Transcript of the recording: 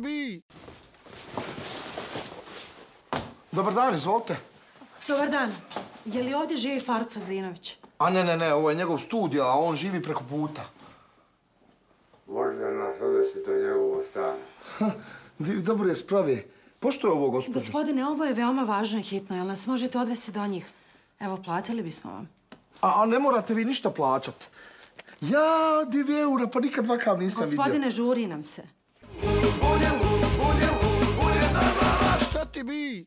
bi? Dobar dan, izvolite. Dobar dan. Je li ovdje živi Faruk Fazlinović? A ne, ne, ne, ovo je njegov studio, a on živi preko puta. Možda nas odvesti do njegovog stana. Dobro je spravi. Pošto je ovo, gospođo? Gospodine, ovo je veoma važno i hitno. Jel nas možete odvesti do njih? Evo, platili bismo vam. A, a ne morate vi ništa plaćat. Ja, divi eura, pa nikad vakav nisam vidio. Gospodine, žuri nam se. Šta ti bi?